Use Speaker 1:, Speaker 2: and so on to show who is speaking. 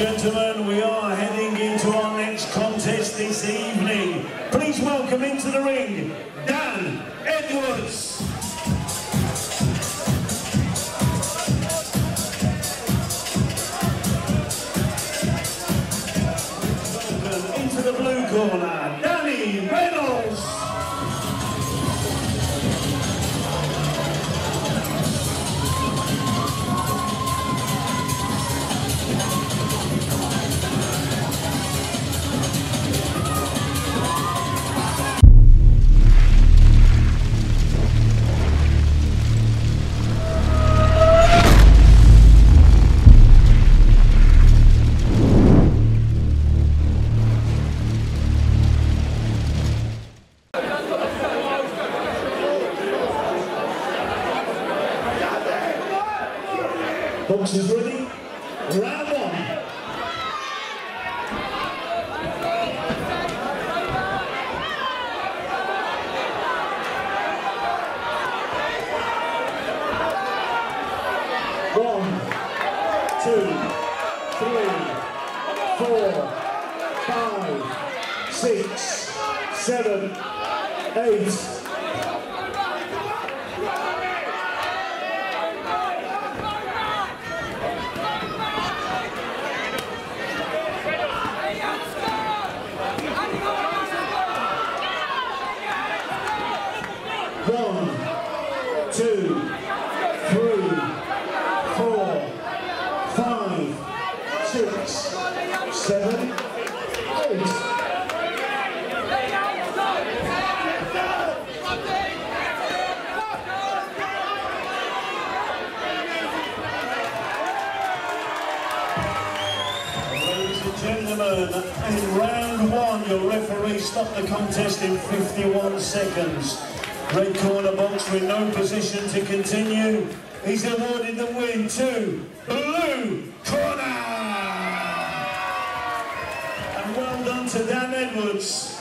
Speaker 1: gentlemen, we are heading into our next contest this evening. Please welcome into the ring, Dan Edwards. Welcome into the blue corner. Boxers ready? Round one. One, two, three, four, five, six, seven, eight. One, two, three, four, five, six, seven, eight. Ladies and gentlemen, in round one, your referee stopped the contest in 51 seconds. Red corner box with no position to continue. He's awarded the win to Blue Corner! And well done to Dan Edwards.